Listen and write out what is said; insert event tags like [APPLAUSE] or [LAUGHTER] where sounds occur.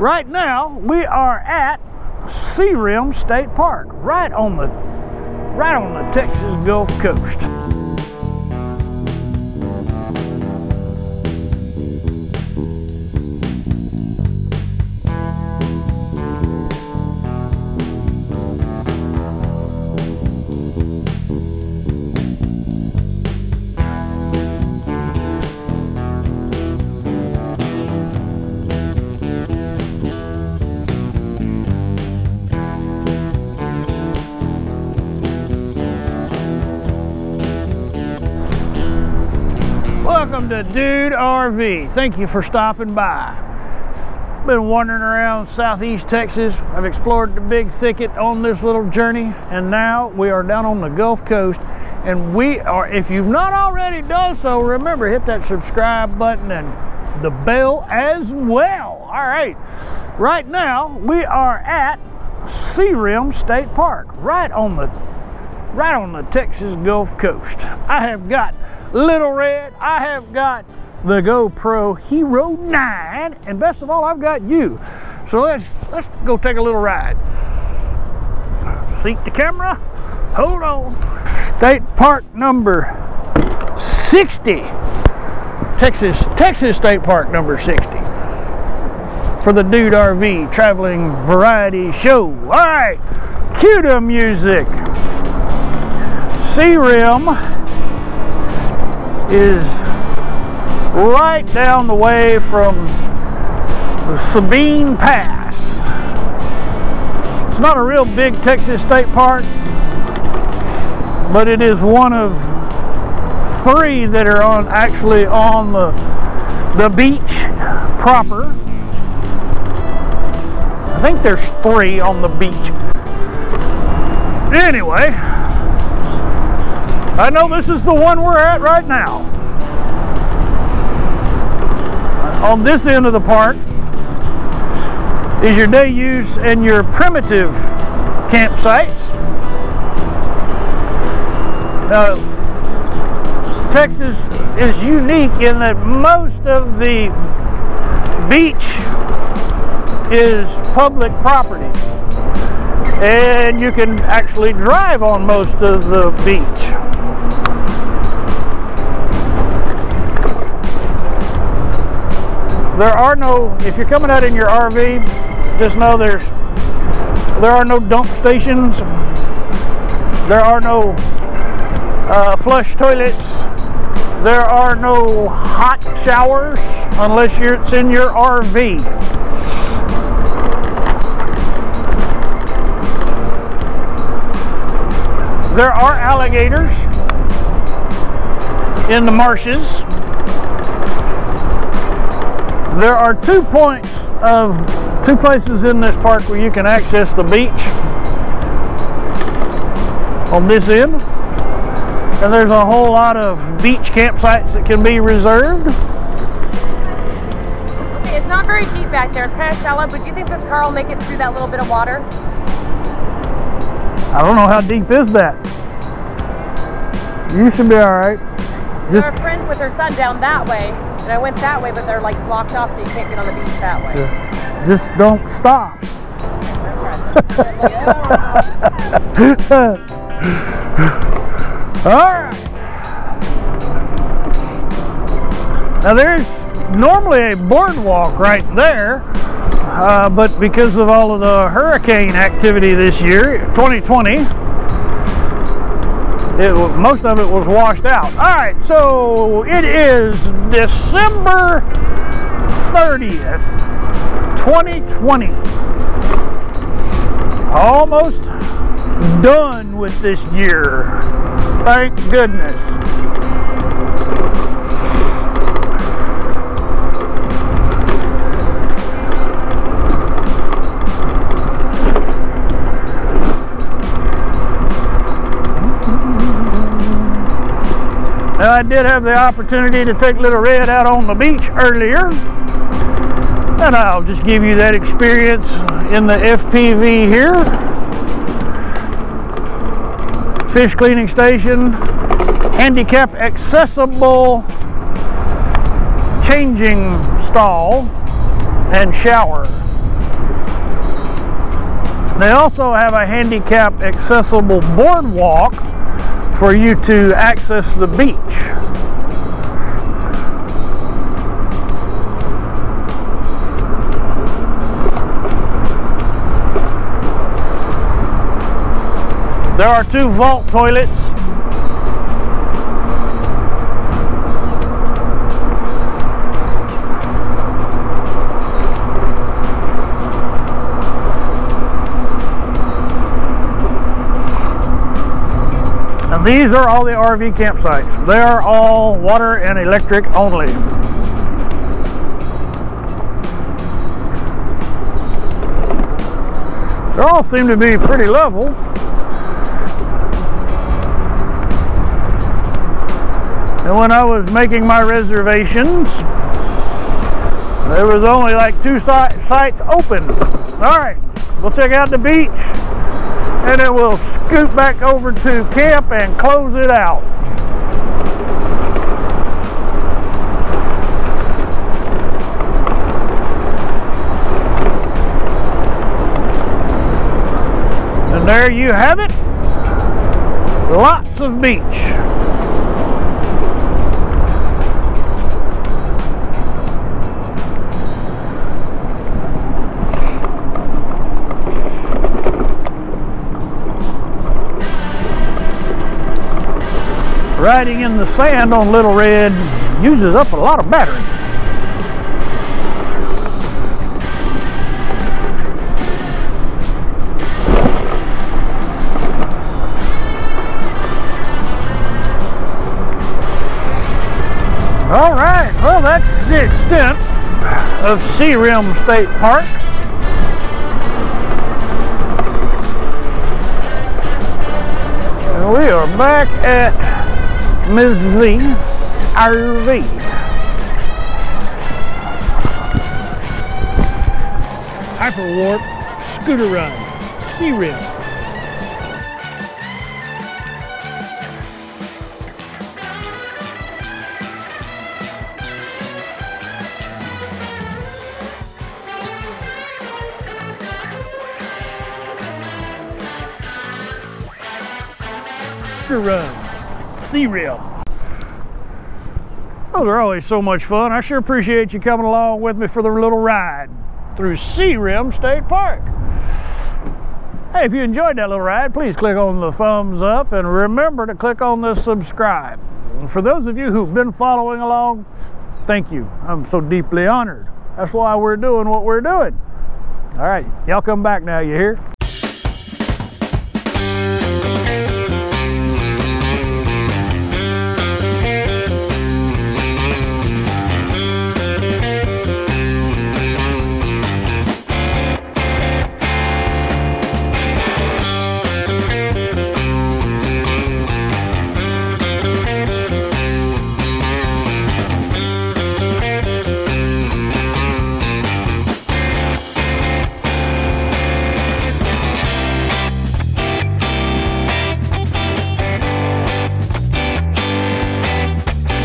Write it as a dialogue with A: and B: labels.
A: Right now, we are at Sea Rim State Park, right on the right on the Texas Gulf Coast. Welcome to Dude RV. Thank you for stopping by. Been wandering around southeast Texas. I've explored the big thicket on this little journey, and now we are down on the Gulf Coast. And we are, if you've not already done so, remember hit that subscribe button and the bell as well. All right, right now we are at Sea Rim State Park, right on the right on the Texas Gulf Coast. I have got Little Red, I have got the GoPro Hero 9, and best of all, I've got you. So let's let's go take a little ride. Seat the camera, hold on. State Park number 60. Texas, Texas State Park number 60 for the Dude RV Traveling Variety Show. All right, cue the music. Sea Rim is right down the way from Sabine Pass. It's not a real big Texas state park, but it is one of three that are on actually on the the beach proper. I think there's three on the beach. Anyway, I know this is the one we're at right now. On this end of the park is your day use and your primitive campsites. Now, Texas is unique in that most of the beach is public property and you can actually drive on most of the beach. There are no, if you're coming out in your RV, just know there's, there are no dump stations, there are no uh, flush toilets, there are no hot showers unless you're, it's in your RV. There are alligators in the marshes. There are two points of two places in this park where you can access the beach on this end. And there's a whole lot of beach campsites that can be reserved.
B: Okay, it's not very deep back there. It's kind of shallow, but do you think this car will make it through that little bit of water?
A: I don't know how deep is that. You should be all right.
B: There are friends with their son down that way, and I went that way, but they're like blocked off, so you can't get on the beach that way.
A: Yeah. Just don't stop. [LAUGHS] All right. Now there's normally a boardwalk right there, uh, but because of all of the hurricane activity this year, 2020, it was, most of it was washed out. All right, so it is December 30th, 2020. Almost done with this year. Thank goodness. Now, I did have the opportunity to take Little Red out on the beach earlier. And I'll just give you that experience in the FPV here. Fish cleaning station, handicap accessible changing stall and shower. They also have a handicap accessible boardwalk for you to access the beach. There are two vault toilets. These are all the RV campsites. They are all water and electric only. They all seem to be pretty level. And when I was making my reservations, there was only like two si sites open. All right, we'll check out the beach and then we'll scoot back over to camp and close it out. And there you have it. Lots of beach. Riding in the sand on Little Red uses up a lot of battery. All right, well that's the extent of Sea Rim State Park. And we are back at Ms. V RV. Hyperwarp Scooter Run Sea Rim. Scooter Run Sea Rim. Those are always so much fun. I sure appreciate you coming along with me for the little ride through Sea Rim State Park. Hey, if you enjoyed that little ride, please click on the thumbs up and remember to click on the subscribe. And for those of you who've been following along, thank you. I'm so deeply honored. That's why we're doing what we're doing. All right, y'all come back now, you hear?